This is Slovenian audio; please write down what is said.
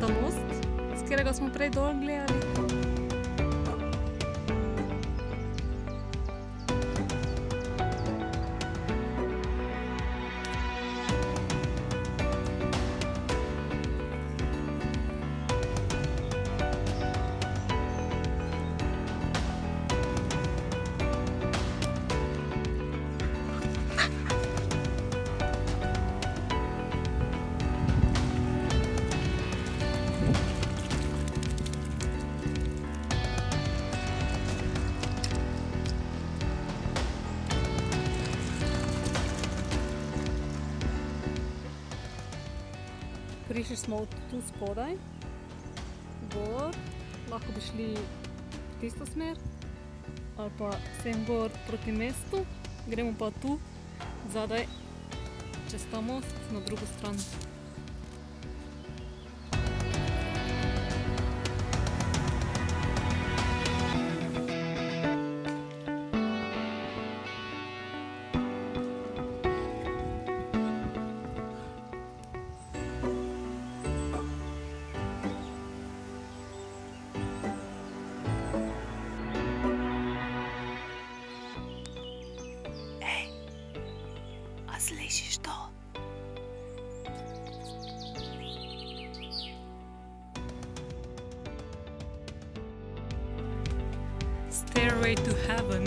Zlatan most, s katerega smo prej dol gledali. Prišli smo tu spodaj, gor, lahko bi šli v tisto smer. Ali pa sem gor proti mestu, gremo pa tu zadaj čez ta most na drugo stran. слышишь то? Stairway to Heaven